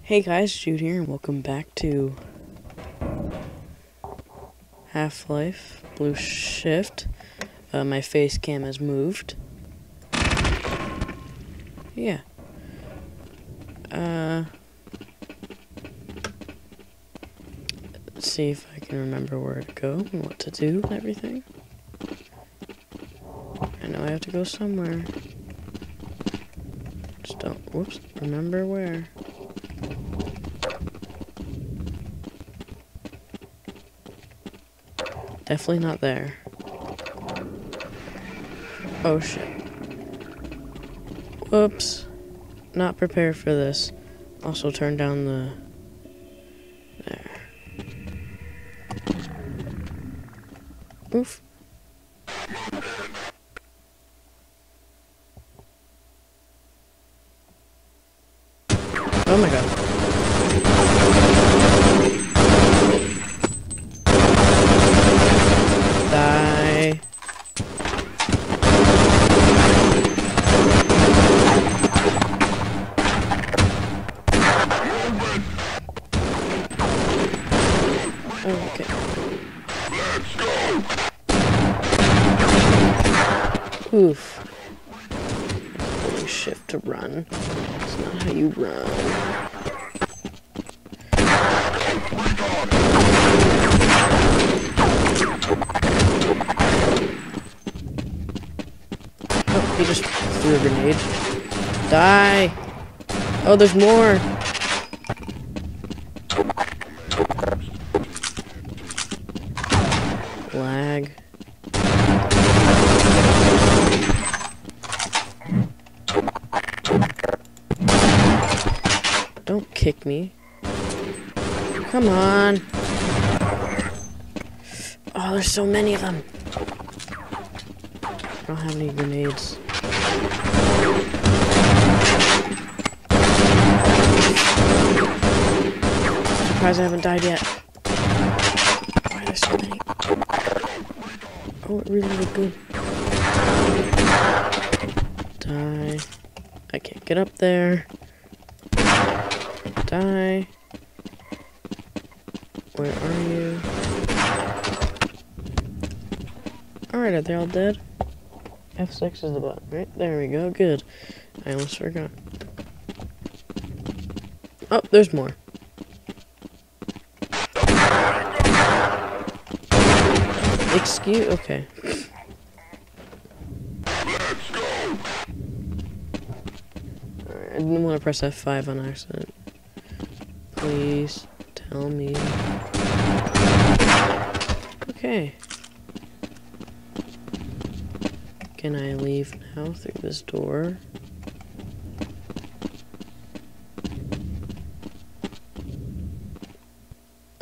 Hey guys, Jude here, and welcome back to Half-Life Blue Shift. Uh, my face cam has moved. Yeah. Uh, let's see if I can remember where to go and what to do and everything. I know I have to go somewhere. Whoops, remember where. Definitely not there. Oh shit. Whoops. Not prepared for this. Also turn down the... There. Oof. Oh my god. Die. Oh, shift to run. Not how you run. Oh, he just threw a grenade. Die! Oh, there's more! Lag. Don't kick me. Come on. Oh, there's so many of them. I don't have any grenades. I'm Surprised I haven't died yet. Why are there so many? Oh, it really looked good. Die. I can't get up there. Die. Where are you? Alright, are they all dead? F6 is the button, right? There we go, good. I almost forgot. Oh, there's more. Excuse, okay. I didn't want to press F5 on accident. Please tell me. Okay. Can I leave now through this door?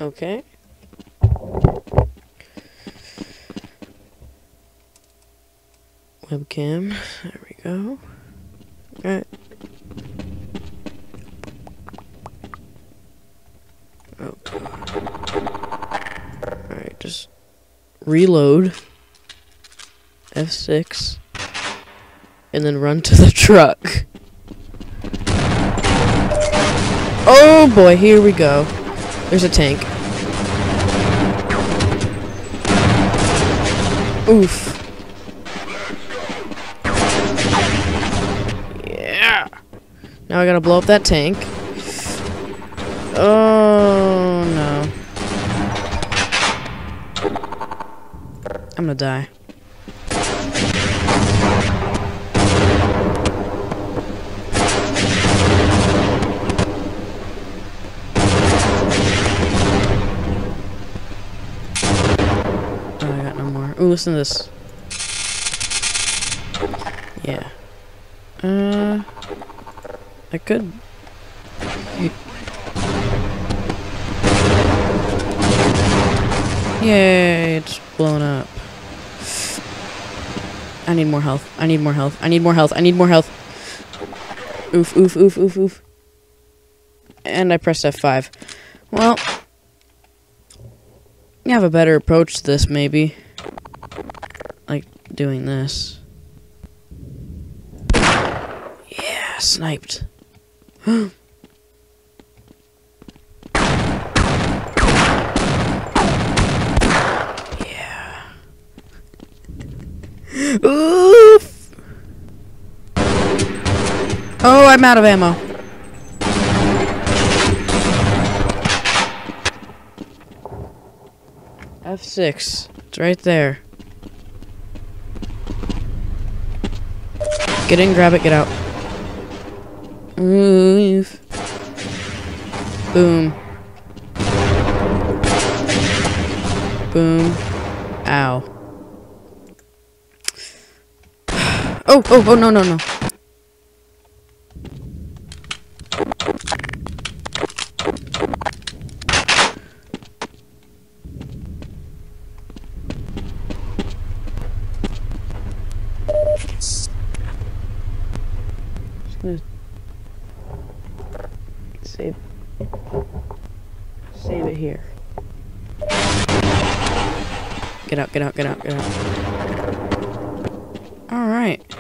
Okay. Webcam. There we go. Alright. Oh. Alright, just reload. F6. And then run to the truck. Oh boy, here we go. There's a tank. Oof. Yeah. Now I gotta blow up that tank. Oh no. I'm gonna die. Oh, I got no more. Ooh, listen to this. Yeah. Uh, I could. Yay! It's blown up. I need more health. I need more health. I need more health. I need more health. Oof! Oof! Oof! Oof! Oof! And I pressed F5. Well, you have a better approach to this, maybe. Like doing this. Yeah, sniped. yeah. Oof. Oh, I'm out of ammo. F6. It's right there. Get in, grab it, get out. Move. Boom. Boom. Ow. Oh, oh, oh, no, no, no. Save. Save it here. Get out, get out, get out, get out. Alright.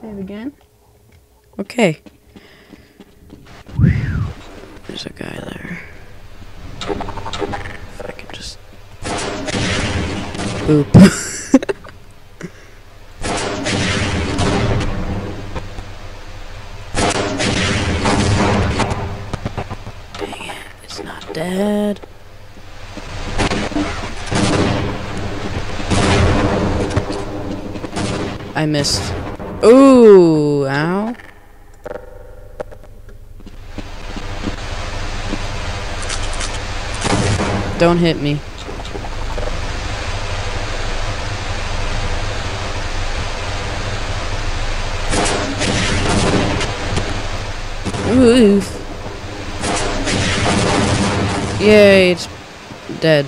Save again. Okay. There's a guy there. If I could just. Boop. Dang it, it's not dead. I missed. Ooh, ow. Don't hit me. Oof. Yay, it's dead.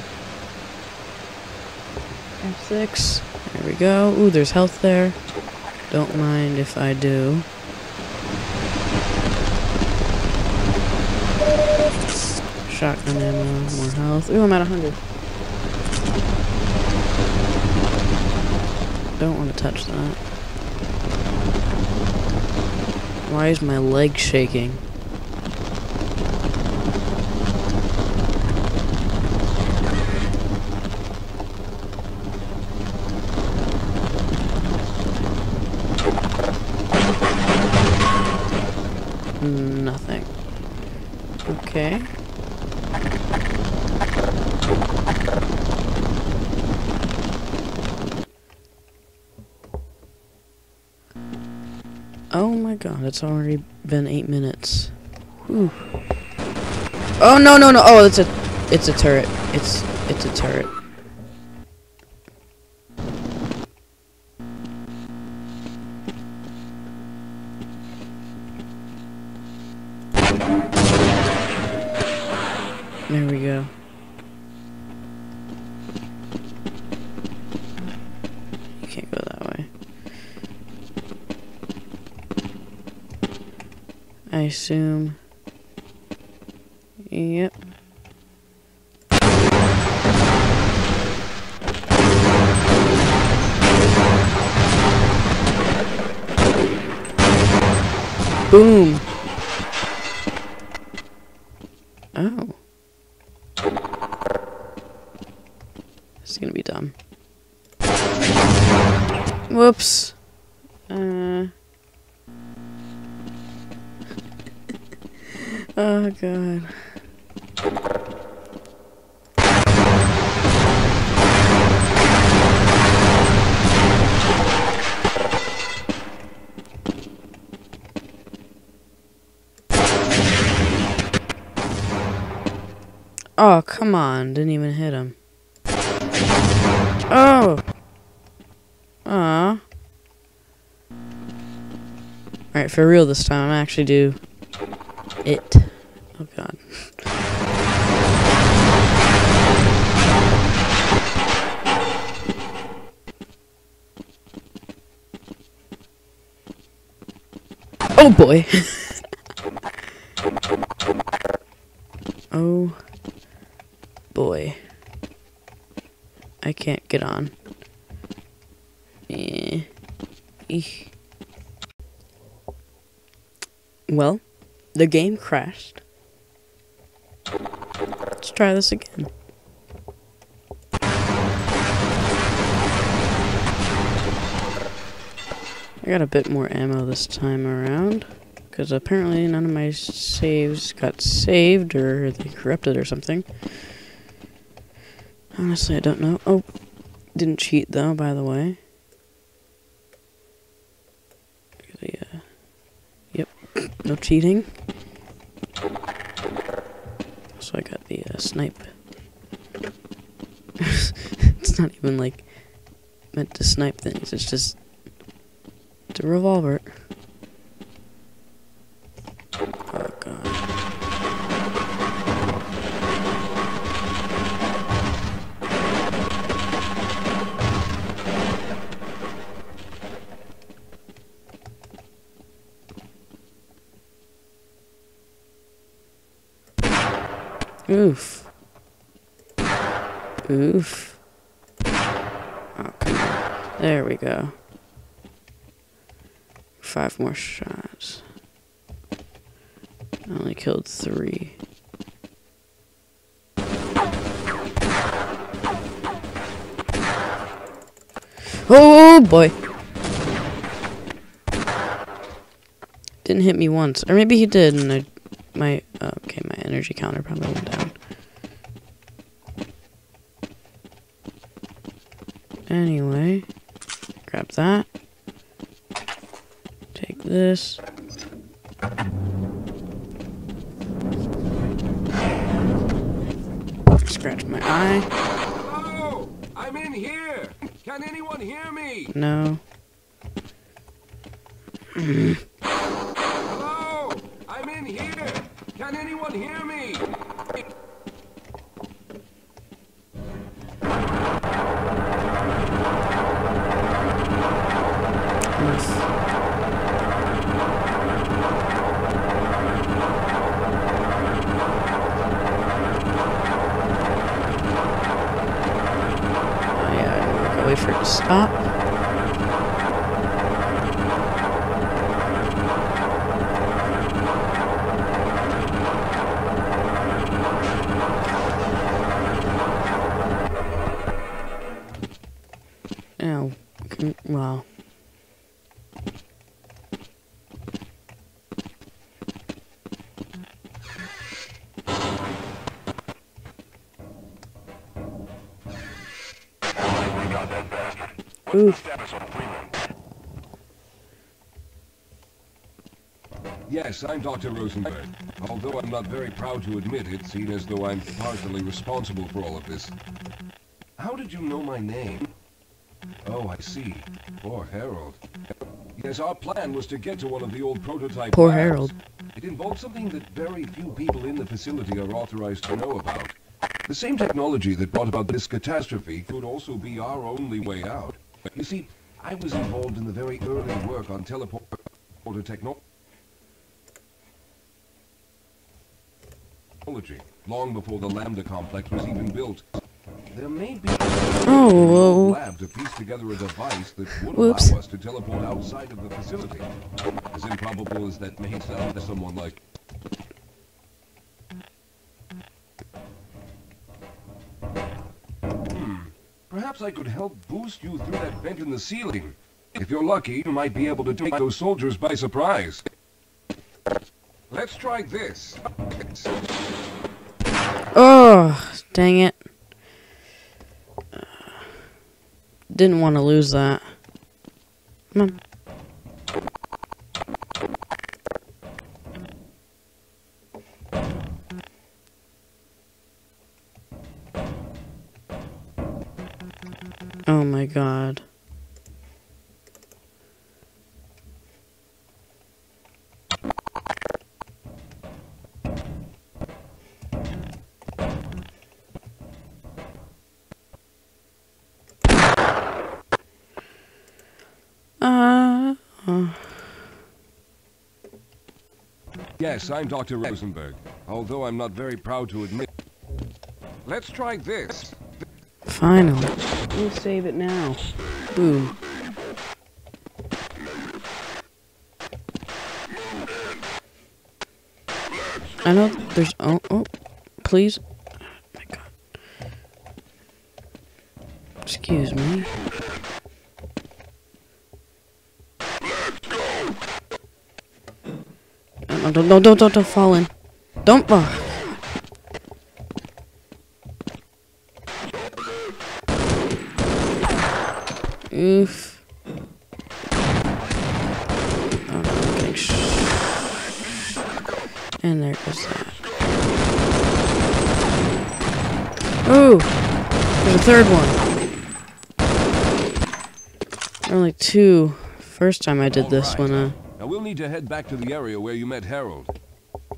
F6. There we go. Ooh, there's health there. Don't mind if I do. Shotgun ammo, more health. Ooh, I'm at 100. Don't want to touch that. Why is my leg shaking? Nothing. Okay. Oh my god, it's already been eight minutes. Whew. Oh no no no! Oh, it's a, it's a turret. It's it's a turret. There we go. You can't go that way. I assume. Yep. Boom. Oh. This is gonna be dumb. Whoops. Uh. oh god. Oh, come on. Didn't even hit him. Oh! Aw. Alright, for real this time, I'm actually do it. Oh god. Oh boy! oh boy. I can't get on. Eh. Eek. Well, the game crashed. Let's try this again. I got a bit more ammo this time around. Because apparently none of my saves got saved or they corrupted or something. Honestly, I don't know. Oh, didn't cheat though, by the way. The, uh, yep, no cheating. So I got the uh, snipe. it's not even like meant to snipe things. It's just it's a revolver. More shots. I only killed three. Oh boy. Didn't hit me once. Or maybe he did and I my oh, okay, my energy counter probably went down. Anyway, grab that. This. Scratch my eye. Hello! I'm in here! Can anyone hear me? No. Hello! I'm in here! Can anyone hear me? Oof. Oh yeah, I gotta it. Oh, can- Oof. Yes, I'm Dr. Rosenberg. Although I'm not very proud to admit it, seeing as though I'm partially responsible for all of this. How did you know my name? Oh, I see. Poor Harold. Yes, our plan was to get to one of the old prototype Poor labs. Harold. It involved something that very few people in the facility are authorized to know about. The same technology that brought about this catastrophe could also be our only way out. You see, I was involved in the very early work on teleporter technology. long before the Lambda complex was even built. There may be Oh, whoa. lab to piece together a device that would Whoops. allow us to teleport outside of the facility. As improbable as that may sound to someone like Perhaps I could help boost you through that vent in the ceiling. If you're lucky, you might be able to take those soldiers by surprise. Let's try this. Oh, dang it. Didn't want to lose that. Come on. Yes, I'm Dr. Rosenberg, although I'm not very proud to admit. Let's try this. finally. We'll save it now. Boom. I know there's. Oh, oh, please. Oh my god. Excuse me. Don't, don't, don't, don't, don't fall in. Don't. Oh. Oof. And there goes that. Ooh! There's a third one. Only two. First time I did this one, uh. Now we'll need to head back to the area where you met Harold.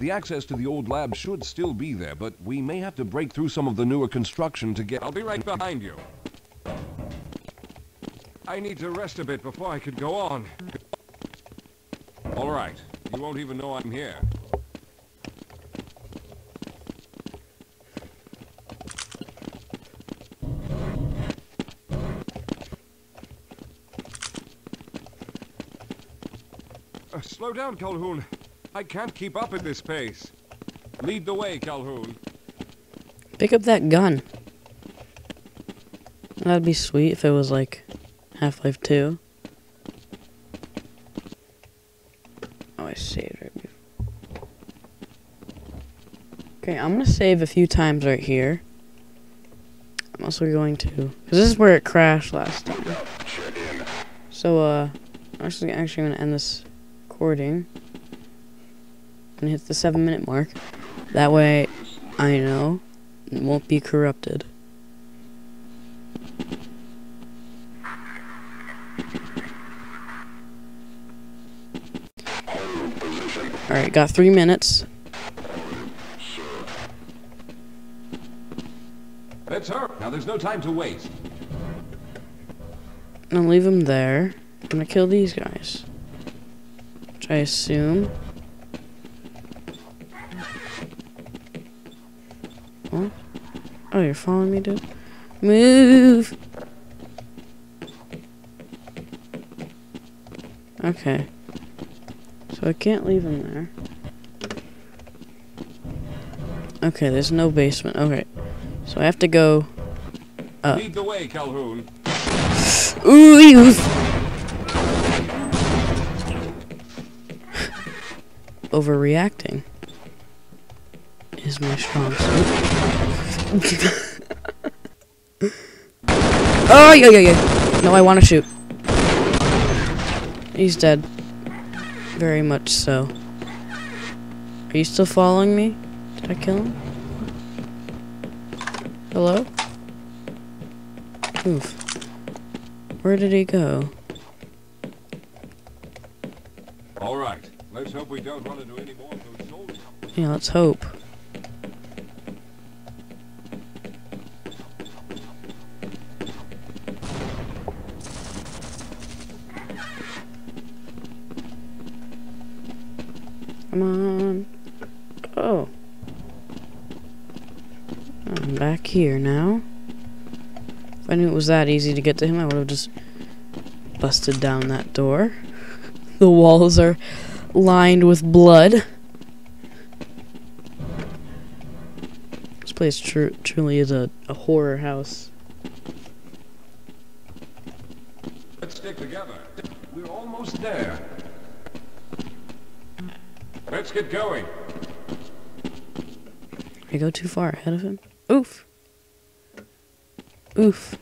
The access to the old lab should still be there, but we may have to break through some of the newer construction to get... I'll be right behind you. I need to rest a bit before I could go on. All right. You won't even know I'm here. Uh, slow down, Calhoun. I can't keep up at this pace. Lead the way, Calhoun. Pick up that gun. That'd be sweet if it was like Half-Life 2. Oh, I saved right before. Okay, I'm gonna save a few times right here. I'm also going to, because this is where it crashed last time. So, uh, I'm actually, actually gonna end this recording and hit the seven minute mark. That way, I know it won't be corrupted. Alright, got three minutes. Let's hurry. Now there's no time to waste. I'll leave them there. I'm gonna kill these guys. I assume. Oh, oh you're following me, dude? Move! Okay. So I can't leave him there. Okay, there's no basement. Okay. So I have to go. Uh. Lead the way, Calhoun. Ooh, Overreacting is my strong suit. oh, yeah, yeah, yeah. No, I want to shoot. He's dead. Very much so. Are you still following me? Did I kill him? Hello? Oof. Where did he go? Let's hope we don't run into any more of those soldiers. Yeah, let's hope. Come on. Oh. I'm back here now. If I knew it was that easy to get to him, I would have just busted down that door. The walls are lined with blood. This place tru- truly is a, a horror house. Let's stick together. We're almost there. Let's get going. I go too far ahead of him. Oof. Oof.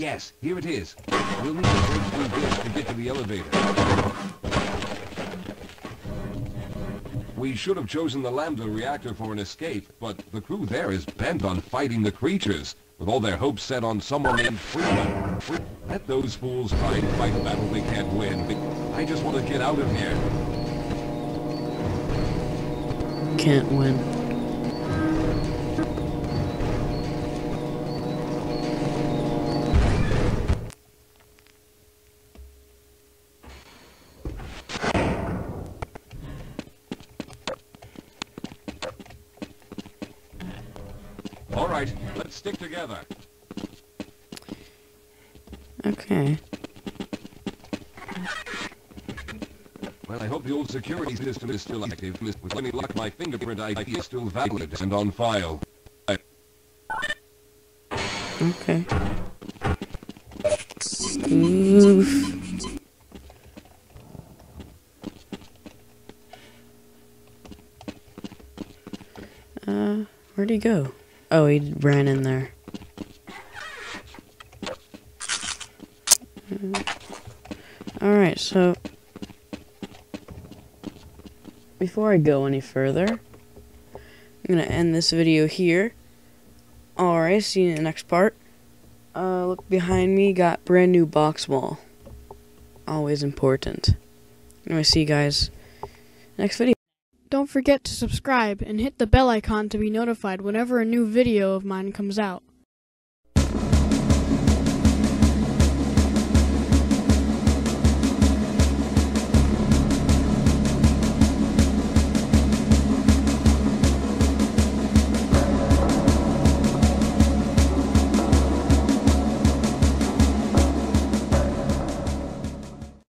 Yes, here it is. We'll need to break through this to get to the elevator. We should have chosen the Lambda reactor for an escape, but the crew there is bent on fighting the creatures, with all their hopes set on someone named Freeman. Let those fools try and fight a battle they can't win. I just want to get out of here. Can't win. Together. Okay. Well, I hope the old security system is still active. With any luck, my fingerprint ID is still valid and on file. Okay. Oof. Uh, where'd he go? Oh, he ran in there. Uh, Alright, so before I go any further, I'm gonna end this video here. Alright, see you in the next part. Uh, look behind me, got brand new box wall. Always important. Anyway, see you guys next video. Don't forget to subscribe and hit the bell icon to be notified whenever a new video of mine comes out.